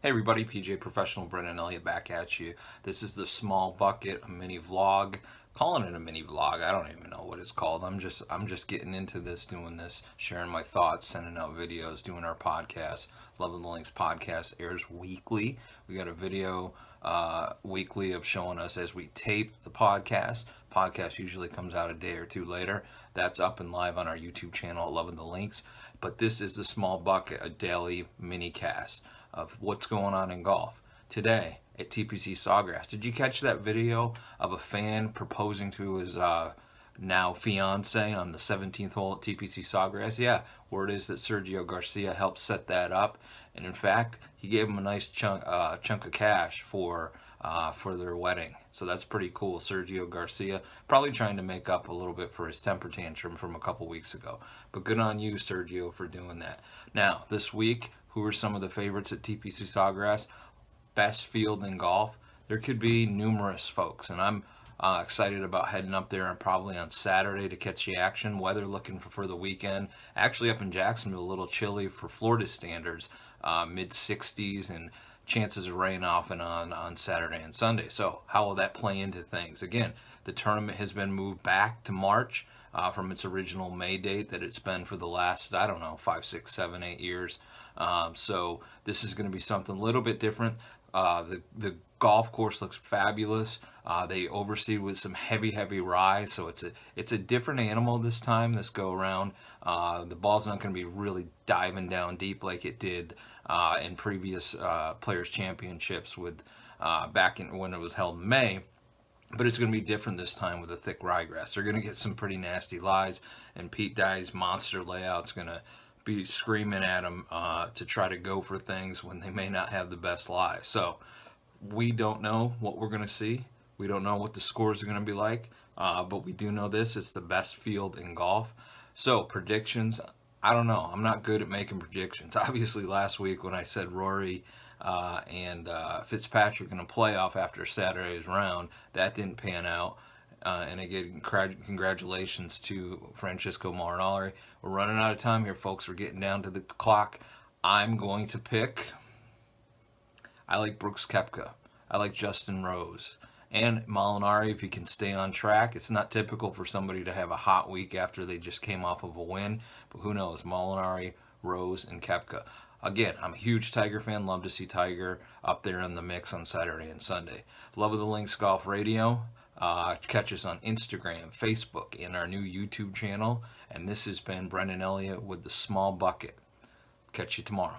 Hey everybody, PGA Professional Brendan Elliott back at you. This is the Small Bucket, a mini vlog. Calling it a mini vlog, I don't even know what it's called. I'm just I'm just getting into this, doing this, sharing my thoughts, sending out videos, doing our podcast. Love of the Links podcast airs weekly. We got a video uh, weekly of showing us as we tape the podcast. Podcast usually comes out a day or two later. That's up and live on our YouTube channel, Love of the Links. But this is the Small Bucket, a daily mini cast of what's going on in golf. Today at TPC Sawgrass, did you catch that video of a fan proposing to his uh, now fiance on the 17th hole at TPC Sawgrass? Yeah, word is that Sergio Garcia helped set that up, and in fact, he gave him a nice chunk uh, chunk of cash for uh, for their wedding. So that's pretty cool. Sergio Garcia probably trying to make up a little bit for his temper tantrum from a couple weeks ago. But good on you, Sergio, for doing that. Now, this week, who are some of the favorites at TPC Sawgrass? Best field in golf. There could be numerous folks, and I'm uh, excited about heading up there and probably on Saturday to catch the action. Weather looking for, for the weekend. Actually, up in Jacksonville, a little chilly for Florida standards, uh, mid 60s, and chances of rain off and on on Saturday and Sunday. So, how will that play into things? Again, the tournament has been moved back to March uh, from its original May date that it's been for the last, I don't know, five, six, seven, eight years. Um, so, this is going to be something a little bit different. Uh, the the golf course looks fabulous. Uh, they oversee with some heavy, heavy rye, so it's a it's a different animal this time. This go around, uh, the ball's not going to be really diving down deep like it did uh, in previous uh, Players Championships with uh, back in when it was held in May. But it's going to be different this time with the thick ryegrass. They're going to get some pretty nasty lies, and Pete Dye's monster layout's going to be screaming at them uh, to try to go for things when they may not have the best lie. So we don't know what we're going to see. We don't know what the scores are going to be like, uh, but we do know this: it's the best field in golf. So predictions, I don't know. I'm not good at making predictions. Obviously, last week when I said Rory uh, and uh, Fitzpatrick in a playoff after Saturday's round, that didn't pan out. Uh, and again, congratulations to Francesco Molinari. We're running out of time here, folks. We're getting down to the clock. I'm going to pick. I like Brooks Koepka. I like Justin Rose. And Molinari, if he can stay on track, it's not typical for somebody to have a hot week after they just came off of a win. But who knows? Molinari, Rose, and Koepka. Again, I'm a huge Tiger fan. Love to see Tiger up there in the mix on Saturday and Sunday. Love of the Links Golf Radio. Uh, catch us on Instagram, Facebook, and our new YouTube channel. And this has been Brendan Elliott with the Small Bucket. Catch you tomorrow.